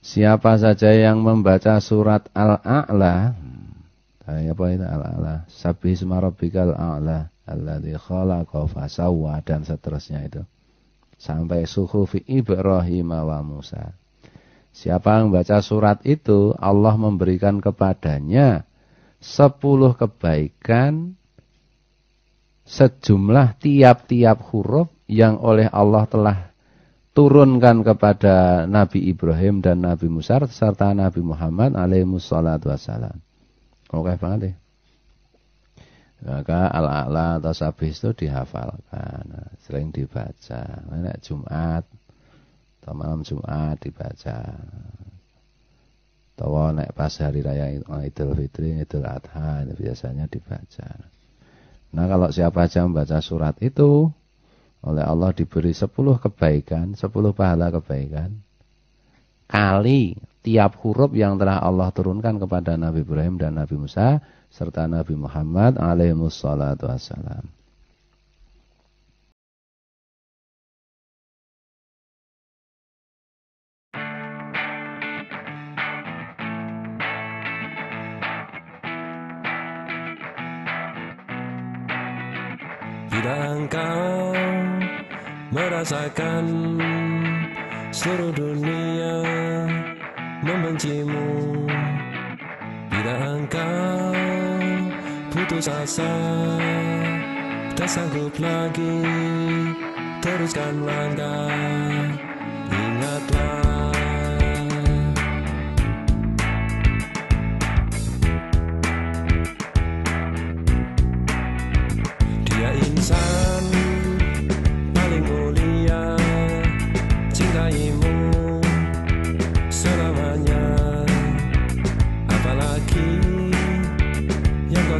Siapa saja yang membaca surat Al-A'la, hmm, apa itu Al-A'la? Sabih rabbikal a'la alladzi khalaqa fasawwa dan seterusnya itu. Sampai suhufi Ibrahim wa Musa. Siapa yang membaca surat itu, Allah memberikan kepadanya sepuluh kebaikan sejumlah tiap-tiap huruf yang oleh Allah telah turunkan kepada Nabi Ibrahim dan Nabi Musa serta Nabi Muhammad alaihi wassalatu wassalam. Oke banget ya. Maka al-a'la atau sabis itu dihafalkan, sering dibaca. Nek Jumat atau malam Jumat dibaca. Atau nek pas hari raya Idul Fitri, Idul Adha biasanya dibaca. Nah kalau siapa aja membaca surat itu oleh Allah diberi sepuluh kebaikan, sepuluh pahala kebaikan. Kali tiap huruf yang telah Allah turunkan kepada Nabi Ibrahim dan Nabi Musa serta Nabi Muhammad alaihi wassalam. Bila engkau merasakan seluruh dunia membencimu. Bila engkau putus asa Tak sanggup lagi teruskan langkah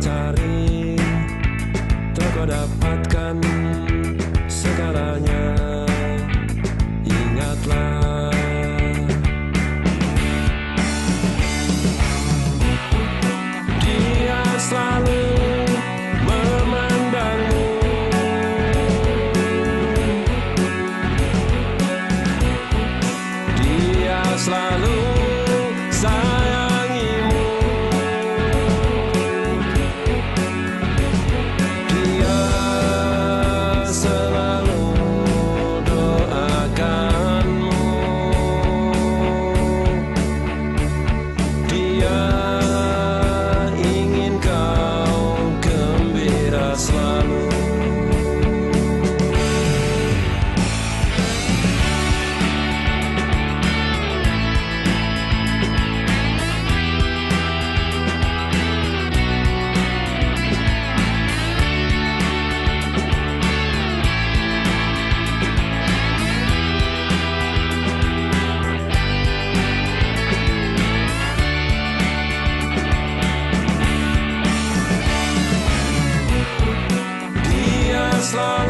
cari Telah kau dapatkan segalanya. Ingatlah Dia selalu memandangmu. Dia selalu as long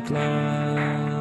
ingatlah